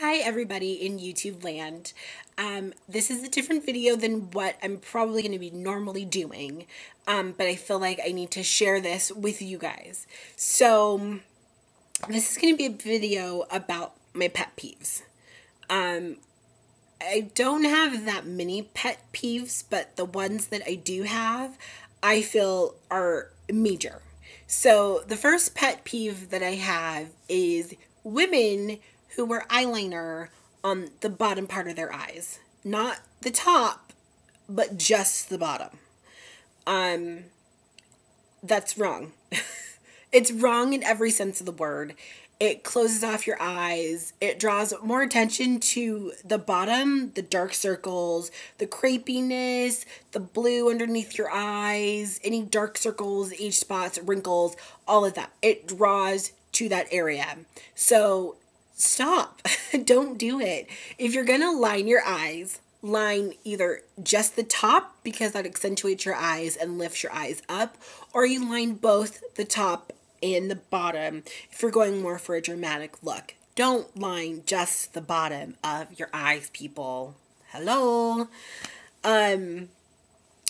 Hi everybody in YouTube land. Um, this is a different video than what I'm probably going to be normally doing, um, but I feel like I need to share this with you guys. So this is going to be a video about my pet peeves. Um, I don't have that many pet peeves, but the ones that I do have, I feel are major. So the first pet peeve that I have is women who wear eyeliner on the bottom part of their eyes. Not the top, but just the bottom. Um that's wrong. it's wrong in every sense of the word. It closes off your eyes. It draws more attention to the bottom, the dark circles, the crepiness, the blue underneath your eyes, any dark circles, age spots, wrinkles, all of that. It draws to that area. So stop. Don't do it. If you're going to line your eyes, line either just the top because that accentuates your eyes and lifts your eyes up, or you line both the top and the bottom if you're going more for a dramatic look. Don't line just the bottom of your eyes, people. Hello. Um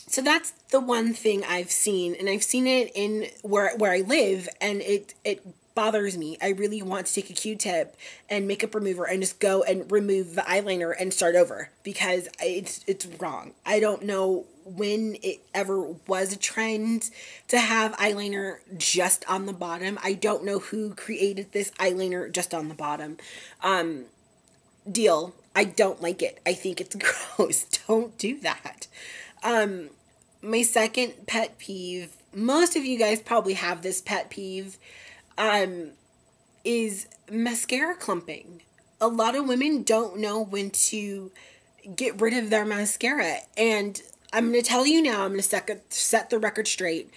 so that's the one thing I've seen and I've seen it in where where I live and it it bothers me. I really want to take a Q-tip and makeup remover and just go and remove the eyeliner and start over because it's it's wrong. I don't know when it ever was a trend to have eyeliner just on the bottom. I don't know who created this eyeliner just on the bottom. Um deal. I don't like it. I think it's gross. Don't do that. Um my second pet peeve, most of you guys probably have this pet peeve um, is mascara clumping. A lot of women don't know when to get rid of their mascara. And I'm going to tell you now, I'm going to set the record straight.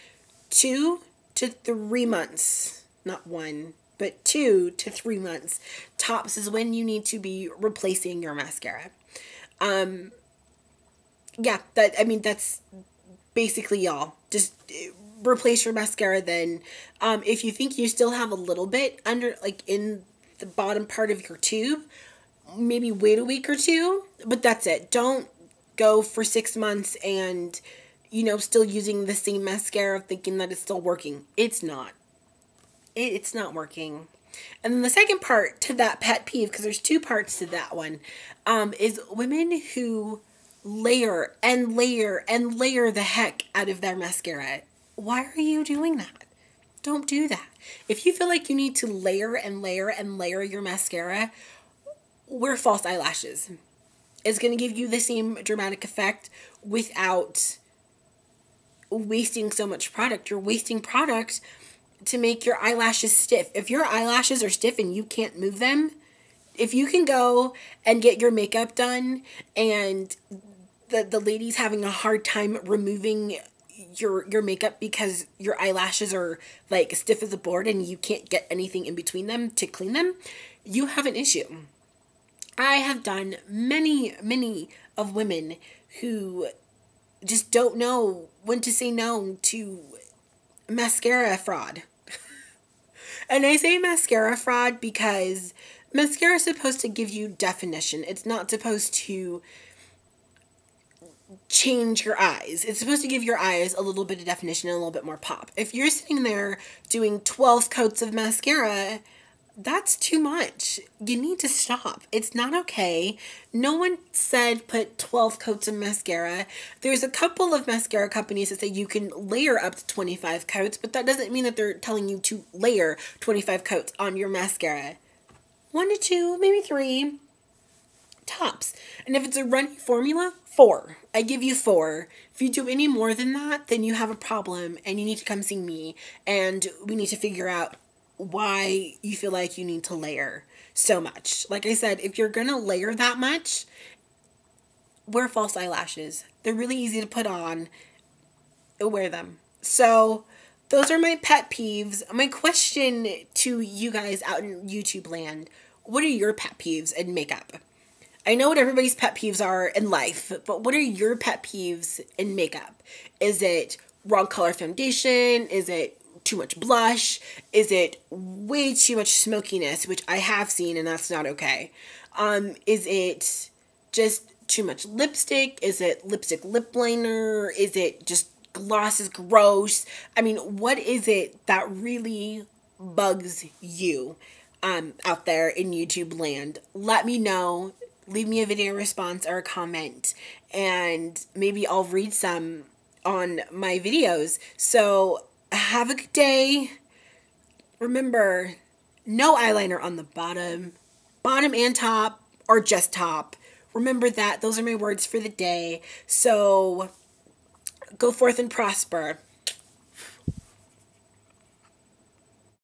Two to three months, not one, but two to three months tops is when you need to be replacing your mascara. Um, yeah, that, I mean, that's basically y'all. Just replace your mascara then. Um, if you think you still have a little bit under, like in the bottom part of your tube, maybe wait a week or two, but that's it. Don't go for six months and, you know, still using the same mascara thinking that it's still working. It's not. It's not working. And then the second part to that pet peeve, because there's two parts to that one, um, is women who layer and layer and layer the heck out of their mascara. Why are you doing that? Don't do that. If you feel like you need to layer and layer and layer your mascara, wear false eyelashes. It's going to give you the same dramatic effect without wasting so much product. You're wasting product to make your eyelashes stiff. If your eyelashes are stiff and you can't move them, if you can go and get your makeup done and the, the lady's having a hard time removing your your makeup because your eyelashes are like stiff as a board and you can't get anything in between them to clean them, you have an issue. I have done many, many of women who just don't know when to say no to mascara fraud. and I say mascara fraud because mascara is supposed to give you definition. It's not supposed to change your eyes. It's supposed to give your eyes a little bit of definition and a little bit more pop. If you're sitting there doing 12 coats of mascara, that's too much. You need to stop. It's not okay. No one said put 12 coats of mascara. There's a couple of mascara companies that say you can layer up to 25 coats, but that doesn't mean that they're telling you to layer 25 coats on your mascara. One to two, maybe three tops. And if it's a runny formula, four. I give you four. If you do any more than that, then you have a problem and you need to come see me and we need to figure out why you feel like you need to layer so much. Like I said, if you're to layer that much, wear false eyelashes. They're really easy to put on. Wear them. So, those are my pet peeves. My question to you guys out in YouTube land what are your pet peeves in makeup? I know what everybody's pet peeves are in life, but what are your pet peeves in makeup? Is it wrong color foundation? Is it too much blush? Is it way too much smokiness, which I have seen and that's not okay? Um, is it just too much lipstick? Is it lipstick lip liner? Is it just gloss is gross? I mean, what is it that really bugs you um, out there in YouTube land? Let me know. Leave me a video response or a comment, and maybe I'll read some on my videos. So, have a good day. Remember, no eyeliner on the bottom, bottom and top, or just top. Remember that. Those are my words for the day. So, go forth and prosper.